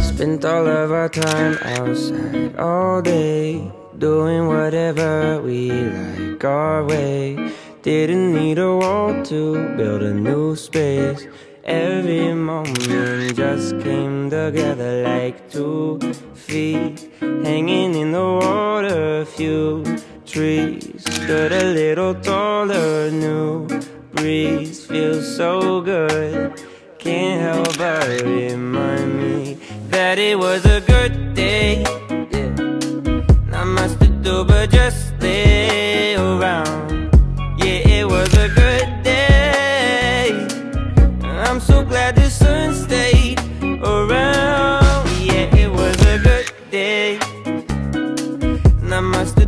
Spent all of our time outside all day Doing whatever we like our way. Didn't need a wall to build a new space. Every moment just came together like two feet Hanging in the water, a few trees. Stood a little taller, new breeze Feels so good. Can't help but remind me That it was a good day. Not much to do but just stay around. Yeah, it was a good day. I'm so glad the sun stayed Namaste